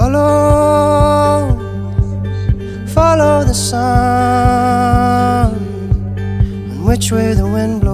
Follow, follow the sun, and which way the wind blows.